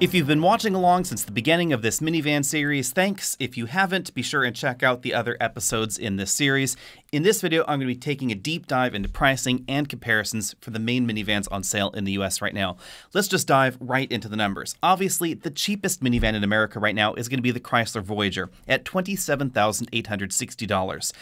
If you've been watching along since the beginning of this minivan series, thanks. If you haven't, be sure and check out the other episodes in this series. In this video, I'm going to be taking a deep dive into pricing and comparisons for the main minivans on sale in the US right now. Let's just dive right into the numbers. Obviously, the cheapest minivan in America right now is going to be the Chrysler Voyager at $27,860.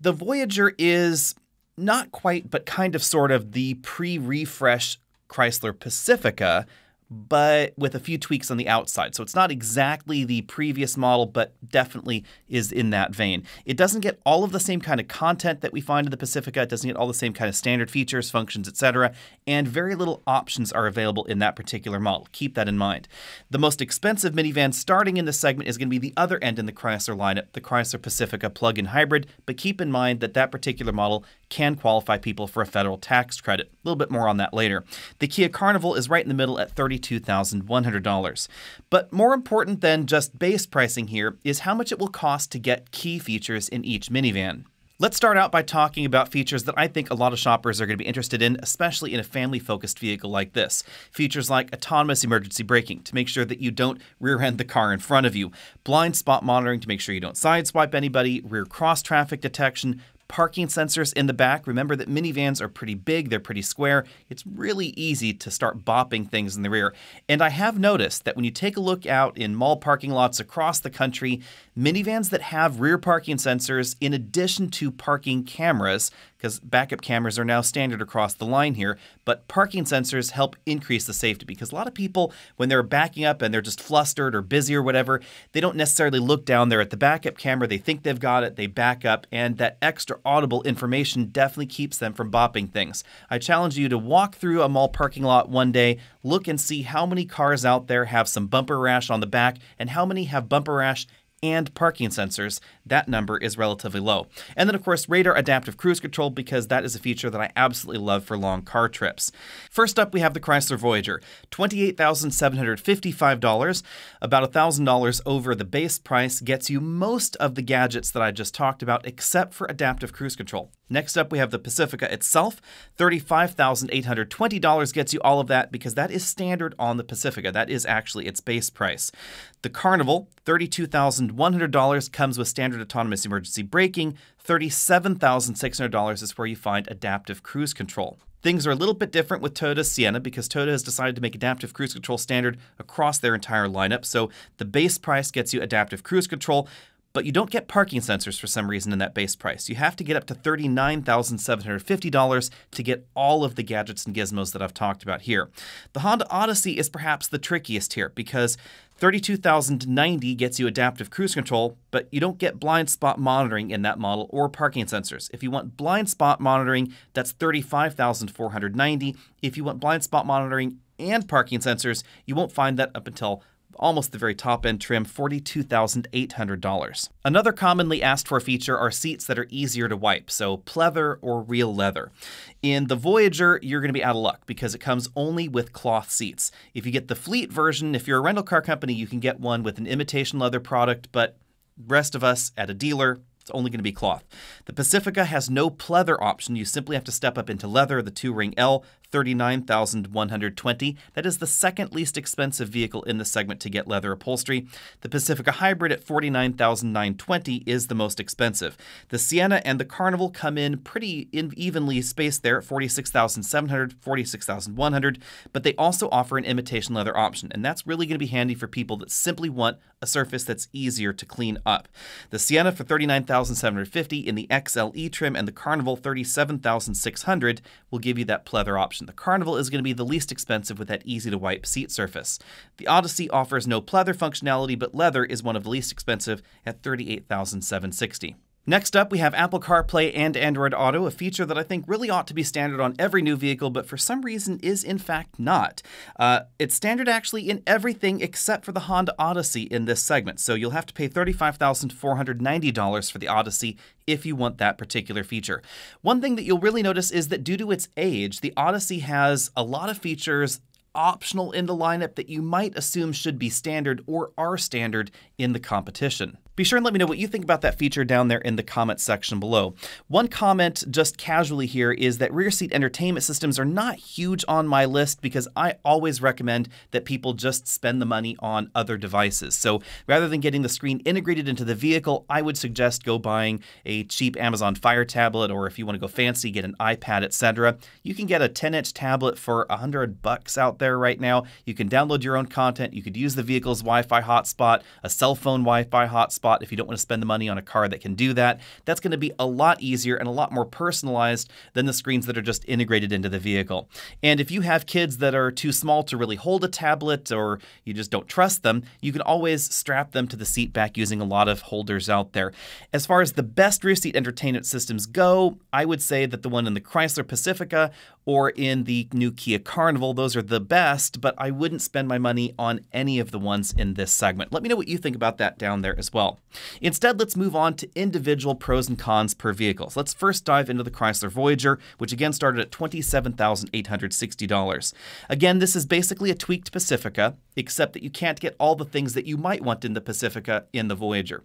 The Voyager is not quite, but kind of sort of the pre refresh Chrysler Pacifica but with a few tweaks on the outside. So it's not exactly the previous model, but definitely is in that vein. It doesn't get all of the same kind of content that we find in the Pacifica. It doesn't get all the same kind of standard features, functions, etc. And very little options are available in that particular model. Keep that in mind. The most expensive minivan starting in this segment is going to be the other end in the Chrysler lineup, the Chrysler Pacifica plug-in hybrid. But keep in mind that that particular model can qualify people for a federal tax credit. A little bit more on that later. The Kia Carnival is right in the middle at $32,100. But more important than just base pricing here is how much it will cost to get key features in each minivan. Let's start out by talking about features that I think a lot of shoppers are going to be interested in, especially in a family focused vehicle like this. Features like autonomous emergency braking to make sure that you don't rear end the car in front of you, blind spot monitoring to make sure you don't sideswipe anybody, rear cross traffic detection, parking sensors in the back. Remember that minivans are pretty big, they're pretty square. It's really easy to start bopping things in the rear. And I have noticed that when you take a look out in mall parking lots across the country, minivans that have rear parking sensors, in addition to parking cameras, because backup cameras are now standard across the line here, but parking sensors help increase the safety because a lot of people, when they're backing up and they're just flustered or busy or whatever, they don't necessarily look down there at the backup camera. They think they've got it, they back up, and that extra audible information definitely keeps them from bopping things. I challenge you to walk through a mall parking lot one day, look and see how many cars out there have some bumper rash on the back and how many have bumper rash and parking sensors, that number is relatively low. And then, of course, radar adaptive cruise control because that is a feature that I absolutely love for long car trips. First up, we have the Chrysler Voyager, $28,755, about $1,000 over the base price, gets you most of the gadgets that I just talked about except for adaptive cruise control. Next up, we have the Pacifica itself. $35,820 gets you all of that because that is standard on the Pacifica. That is actually its base price. The Carnival, $32,100 comes with standard autonomous emergency braking. $37,600 is where you find adaptive cruise control. Things are a little bit different with Toyota's Sienna because Toyota has decided to make adaptive cruise control standard across their entire lineup. So the base price gets you adaptive cruise control, but you don't get parking sensors for some reason in that base price. You have to get up to $39,750 to get all of the gadgets and gizmos that I've talked about here. The Honda Odyssey is perhaps the trickiest here because 32,090 gets you adaptive cruise control, but you don't get blind spot monitoring in that model or parking sensors. If you want blind spot monitoring, that's 35,490. If you want blind spot monitoring and parking sensors, you won't find that up until almost the very top end trim, $42,800. Another commonly asked for feature are seats that are easier to wipe, so pleather or real leather. In the Voyager, you're going to be out of luck because it comes only with cloth seats. If you get the Fleet version, if you're a rental car company, you can get one with an imitation leather product, but rest of us at a dealer, it's only going to be cloth. The Pacifica has no pleather option. You simply have to step up into leather, the Touring L, 39,120. That is the second least expensive vehicle in the segment to get leather upholstery. The Pacifica Hybrid at 49,920 is the most expensive. The Sienna and the Carnival come in pretty evenly spaced there at 46,700, 46,100, but they also offer an imitation leather option, and that's really going to be handy for people that simply want a surface that's easier to clean up. The Sienna for 39,750 in the XLE trim and the Carnival 37,600 will give you that pleather option. The Carnival is going to be the least expensive with that easy to wipe seat surface. The Odyssey offers no pleather functionality, but leather is one of the least expensive at $38,760. Next up, we have Apple CarPlay and Android Auto, a feature that I think really ought to be standard on every new vehicle, but for some reason is in fact not. Uh, it's standard actually in everything except for the Honda Odyssey in this segment, so you'll have to pay $35,490 for the Odyssey if you want that particular feature. One thing that you'll really notice is that due to its age, the Odyssey has a lot of features optional in the lineup that you might assume should be standard or are standard in the competition. Be sure and let me know what you think about that feature down there in the comments section below. One comment, just casually here, is that rear seat entertainment systems are not huge on my list because I always recommend that people just spend the money on other devices. So rather than getting the screen integrated into the vehicle, I would suggest go buying a cheap Amazon Fire tablet, or if you want to go fancy, get an iPad, etc. You can get a 10-inch tablet for 100 bucks out there right now. You can download your own content. You could use the vehicle's Wi-Fi hotspot, a cell phone Wi-Fi hotspot spot if you don't want to spend the money on a car that can do that. That's going to be a lot easier and a lot more personalized than the screens that are just integrated into the vehicle. And if you have kids that are too small to really hold a tablet or you just don't trust them, you can always strap them to the seat back using a lot of holders out there. As far as the best rear seat entertainment systems go, I would say that the one in the Chrysler Pacifica or in the new Kia Carnival. Those are the best, but I wouldn't spend my money on any of the ones in this segment. Let me know what you think about that down there as well. Instead, let's move on to individual pros and cons per vehicle. So let's first dive into the Chrysler Voyager, which again started at $27,860. Again, this is basically a tweaked Pacifica, except that you can't get all the things that you might want in the Pacifica in the Voyager.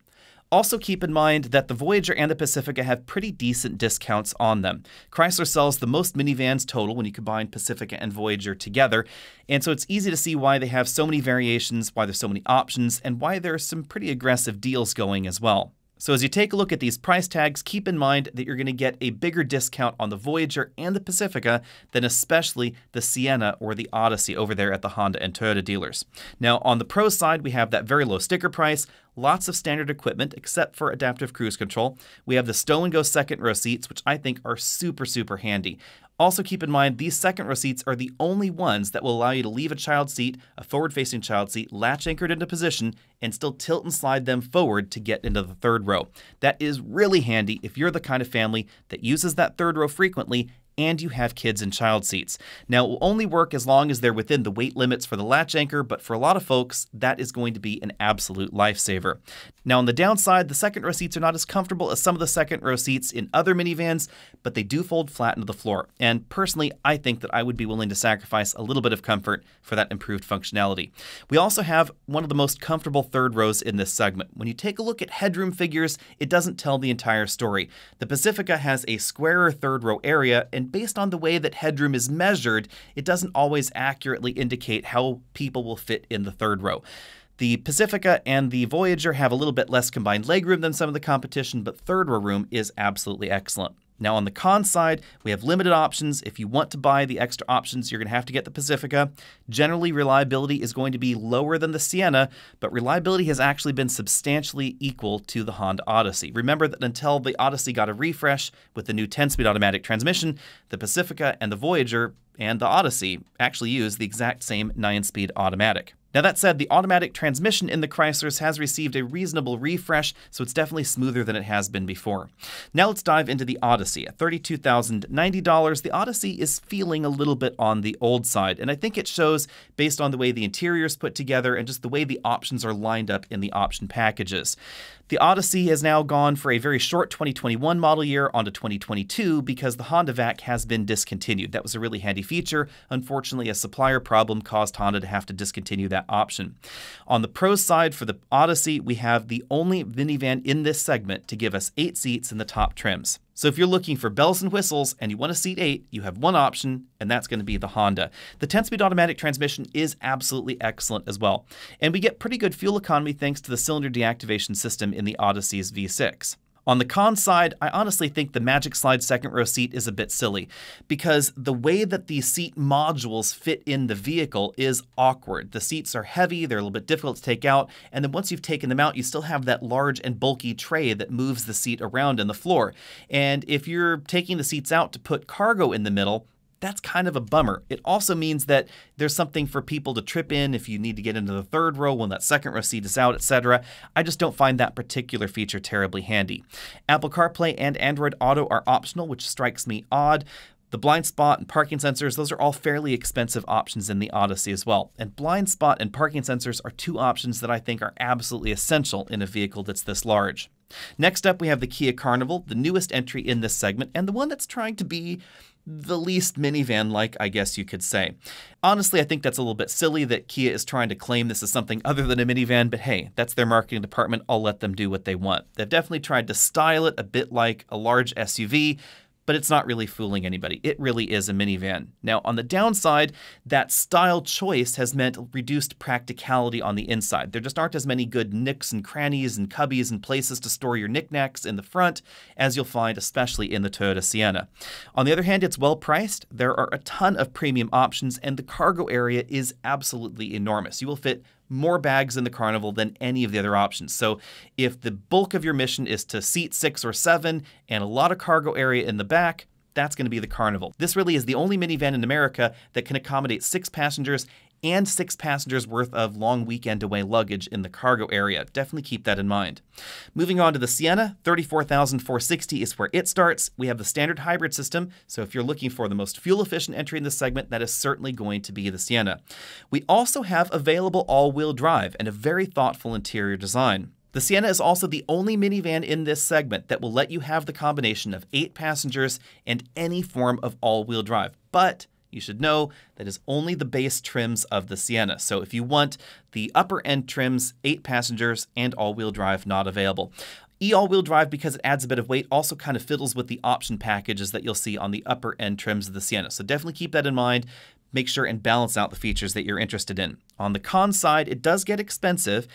Also, keep in mind that the Voyager and the Pacifica have pretty decent discounts on them. Chrysler sells the most minivans total when you combine Pacifica and Voyager together, and so it's easy to see why they have so many variations, why there's so many options, and why there are some pretty aggressive deals going as well. So as you take a look at these price tags, keep in mind that you're going to get a bigger discount on the Voyager and the Pacifica than especially the Sienna or the Odyssey over there at the Honda and Toyota dealers. Now on the Pro side, we have that very low sticker price, lots of standard equipment except for adaptive cruise control. We have the stow and go second row seats, which I think are super, super handy. Also, keep in mind these second seats are the only ones that will allow you to leave a child seat, a forward facing child seat, latch anchored into position, and still tilt and slide them forward to get into the third row. That is really handy if you're the kind of family that uses that third row frequently and you have kids in child seats. Now, it will only work as long as they're within the weight limits for the latch anchor, but for a lot of folks, that is going to be an absolute lifesaver. Now, on the downside, the second row seats are not as comfortable as some of the second row seats in other minivans, but they do fold flat into the floor. And personally, I think that I would be willing to sacrifice a little bit of comfort for that improved functionality. We also have one of the most comfortable third rows in this segment. When you take a look at headroom figures, it doesn't tell the entire story. The Pacifica has a squarer third row area, and based on the way that headroom is measured, it doesn't always accurately indicate how people will fit in the third row. The Pacifica and the Voyager have a little bit less combined legroom than some of the competition, but third row room is absolutely excellent. Now, on the con side, we have limited options. If you want to buy the extra options, you're going to have to get the Pacifica. Generally, reliability is going to be lower than the Sienna, but reliability has actually been substantially equal to the Honda Odyssey. Remember that until the Odyssey got a refresh with the new 10 speed automatic transmission, the Pacifica and the Voyager and the Odyssey actually use the exact same 9 speed automatic. Now, that said, the automatic transmission in the Chryslers has received a reasonable refresh, so it's definitely smoother than it has been before. Now, let's dive into the Odyssey. At $32,090, the Odyssey is feeling a little bit on the old side, and I think it shows based on the way the interior is put together and just the way the options are lined up in the option packages. The Odyssey has now gone for a very short 2021 model year onto 2022 because the Honda VAC has been discontinued. That was a really handy feature. Unfortunately, a supplier problem caused Honda to have to discontinue that option. On the Pro side for the Odyssey, we have the only minivan in this segment to give us eight seats in the top trims. So if you're looking for bells and whistles and you want a seat 8, you have one option, and that's going to be the Honda. The 10-speed automatic transmission is absolutely excellent as well. And we get pretty good fuel economy thanks to the cylinder deactivation system in the Odyssey's V6. On the con side, I honestly think the Magic Slide second row seat is a bit silly because the way that the seat modules fit in the vehicle is awkward. The seats are heavy, they're a little bit difficult to take out, and then once you've taken them out, you still have that large and bulky tray that moves the seat around in the floor. And if you're taking the seats out to put cargo in the middle, that's kind of a bummer. It also means that there's something for people to trip in if you need to get into the third row when that second row seat is out, etc. I just don't find that particular feature terribly handy. Apple CarPlay and Android Auto are optional, which strikes me odd. The blind spot and parking sensors, those are all fairly expensive options in the Odyssey as well. And blind spot and parking sensors are two options that I think are absolutely essential in a vehicle that's this large. Next up, we have the Kia Carnival, the newest entry in this segment, and the one that's trying to be the least minivan like, I guess you could say. Honestly, I think that's a little bit silly that Kia is trying to claim this is something other than a minivan, but hey, that's their marketing department. I'll let them do what they want. They've definitely tried to style it a bit like a large SUV, but it's not really fooling anybody. It really is a minivan. Now, on the downside, that style choice has meant reduced practicality on the inside. There just aren't as many good nicks and crannies and cubbies and places to store your knickknacks in the front as you'll find especially in the Toyota Sienna. On the other hand, it's well priced. There are a ton of premium options and the cargo area is absolutely enormous. You will fit more bags in the Carnival than any of the other options. So if the bulk of your mission is to seat six or seven and a lot of cargo area in the back, that's going to be the Carnival. This really is the only minivan in America that can accommodate six passengers and six passengers worth of long weekend away luggage in the cargo area. Definitely keep that in mind. Moving on to the Sienna, 34,460 is where it starts. We have the standard hybrid system, so if you're looking for the most fuel efficient entry in this segment, that is certainly going to be the Sienna. We also have available all-wheel drive and a very thoughtful interior design. The Sienna is also the only minivan in this segment that will let you have the combination of eight passengers and any form of all-wheel drive. But you should know that is only the base trims of the Sienna. So if you want the upper end trims, eight passengers, and all-wheel drive, not available. E all-wheel drive, because it adds a bit of weight, also kind of fiddles with the option packages that you'll see on the upper end trims of the Sienna. So definitely keep that in mind. Make sure and balance out the features that you're interested in. On the con side, it does get expensive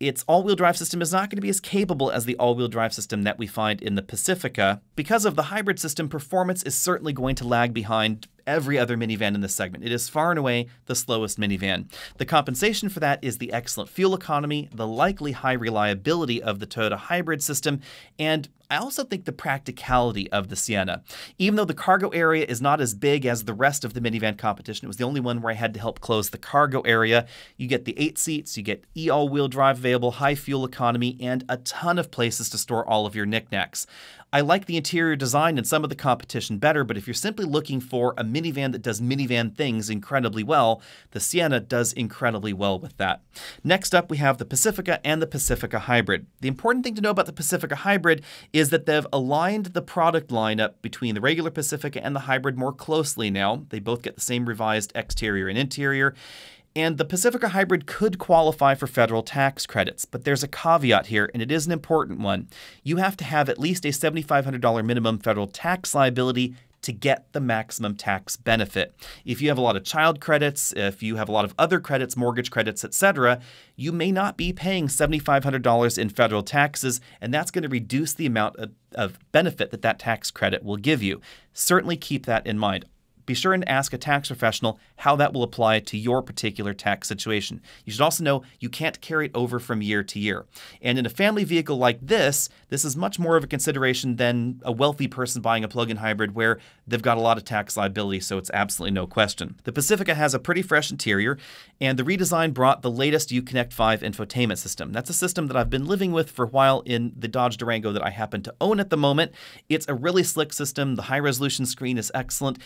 its all-wheel drive system is not going to be as capable as the all-wheel drive system that we find in the Pacifica. Because of the hybrid system, performance is certainly going to lag behind every other minivan in this segment. It is far and away the slowest minivan. The compensation for that is the excellent fuel economy, the likely high reliability of the Toyota hybrid system, and I also think the practicality of the Sienna. Even though the cargo area is not as big as the rest of the minivan competition, it was the only one where I had to help close the cargo area. You get the eight seats, you get e all wheel drive available, high fuel economy, and a ton of places to store all of your knickknacks. I like the interior design and some of the competition better, but if you're simply looking for a minivan that does minivan things incredibly well, the Sienna does incredibly well with that. Next up, we have the Pacifica and the Pacifica Hybrid. The important thing to know about the Pacifica Hybrid is that they've aligned the product lineup between the regular Pacifica and the Hybrid more closely now. They both get the same revised exterior and interior. And the Pacifica Hybrid could qualify for federal tax credits, but there's a caveat here, and it is an important one. You have to have at least a $7,500 minimum federal tax liability to get the maximum tax benefit. If you have a lot of child credits, if you have a lot of other credits, mortgage credits, etc., you may not be paying $7,500 in federal taxes, and that's going to reduce the amount of, of benefit that that tax credit will give you. Certainly keep that in mind be sure and ask a tax professional how that will apply to your particular tax situation. You should also know you can't carry it over from year to year. And in a family vehicle like this, this is much more of a consideration than a wealthy person buying a plug-in hybrid where they've got a lot of tax liability, so it's absolutely no question. The Pacifica has a pretty fresh interior, and the redesign brought the latest Uconnect 5 infotainment system. That's a system that I've been living with for a while in the Dodge Durango that I happen to own at the moment. It's a really slick system. The high-resolution screen is excellent.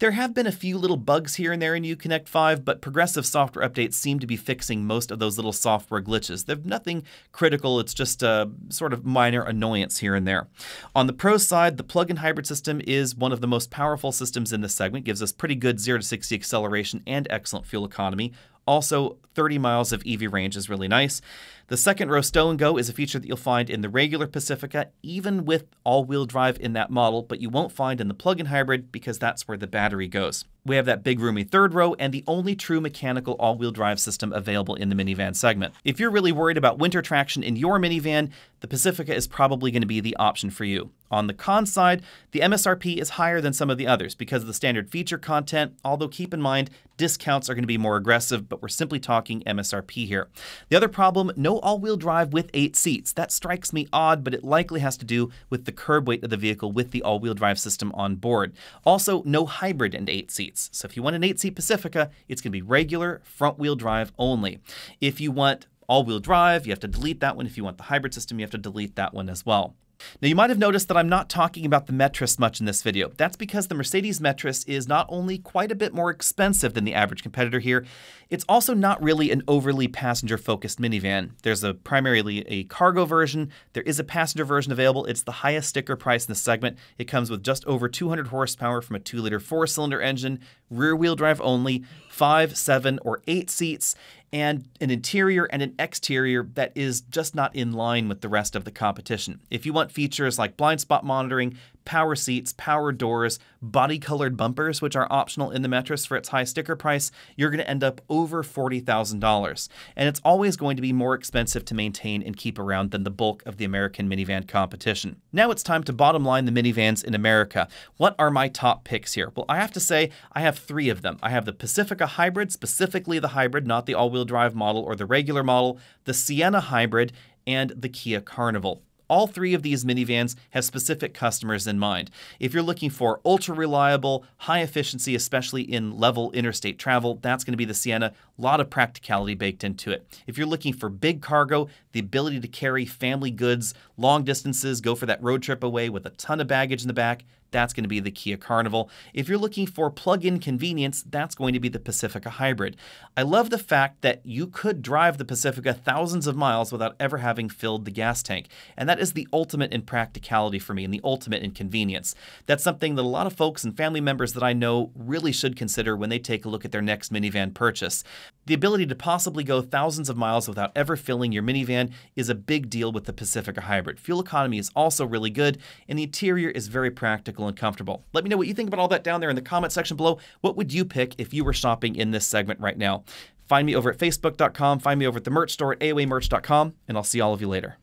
There have been a few little bugs here and there in Uconnect 5, but progressive software updates seem to be fixing most of those little software glitches. They're nothing critical, it's just a sort of minor annoyance here and there. On the Pro side, the plug-in hybrid system is one of the most powerful systems in this segment, gives us pretty good 0 to 60 acceleration and excellent fuel economy. Also, 30 miles of EV range is really nice. The second row stow and go is a feature that you'll find in the regular Pacifica, even with all-wheel drive in that model, but you won't find in the plug-in hybrid because that's where the battery goes. We have that big roomy third row and the only true mechanical all-wheel drive system available in the minivan segment. If you're really worried about winter traction in your minivan, the Pacifica is probably going to be the option for you. On the con side, the MSRP is higher than some of the others because of the standard feature content, although keep in mind, discounts are going to be more aggressive, but we're simply talking MSRP here. The other problem, no all-wheel drive with eight seats. That strikes me odd, but it likely has to do with the curb weight of the vehicle with the all-wheel drive system on board. Also, no hybrid and eight seats. So if you want an 8 seat Pacifica, it's going to be regular front wheel drive only. If you want all wheel drive, you have to delete that one. If you want the hybrid system, you have to delete that one as well. Now, you might have noticed that I'm not talking about the Metris much in this video. That's because the Mercedes Metris is not only quite a bit more expensive than the average competitor here, it's also not really an overly passenger focused minivan. There's a primarily a cargo version, there is a passenger version available. It's the highest sticker price in the segment. It comes with just over 200 horsepower from a 2 liter four cylinder engine, rear wheel drive only, five, seven, or eight seats, and an interior and an exterior that is just not in line with the rest of the competition. If you want features like blind spot monitoring, power seats, power doors, body colored bumpers, which are optional in the Metris for its high sticker price, you're going to end up over $40,000. And it's always going to be more expensive to maintain and keep around than the bulk of the American minivan competition. Now it's time to bottom line the minivans in America. What are my top picks here? Well, I have to say, I have three of them. I have the Pacifica Hybrid, specifically the hybrid, not the all wheel drive model or the regular model, the Sienna Hybrid, and the Kia Carnival. All three of these minivans have specific customers in mind. If you're looking for ultra reliable, high efficiency, especially in level interstate travel, that's going to be the Sienna. A lot of practicality baked into it. If you're looking for big cargo, the ability to carry family goods long distances, go for that road trip away with a ton of baggage in the back, that's going to be the Kia Carnival. If you're looking for plug in convenience, that's going to be the Pacifica Hybrid. I love the fact that you could drive the Pacifica thousands of miles without ever having filled the gas tank. And that is the ultimate in practicality for me and the ultimate in convenience. That's something that a lot of folks and family members that I know really should consider when they take a look at their next minivan purchase. The ability to possibly go thousands of miles without ever filling your minivan is a big deal with the Pacifica Hybrid. Fuel economy is also really good, and the interior is very practical and comfortable. Let me know what you think about all that down there in the comment section below. What would you pick if you were shopping in this segment right now? Find me over at facebook.com, find me over at the merch store at aoamerch.com, and I'll see all of you later.